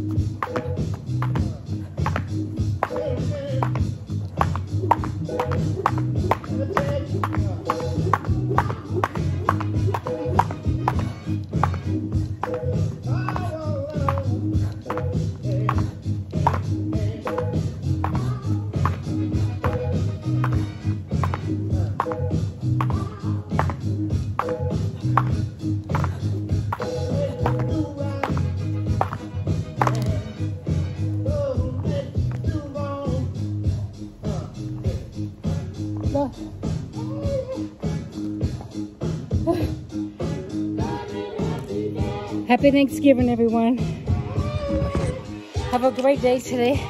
Thank you. Happy Thanksgiving, everyone. Have a great day today.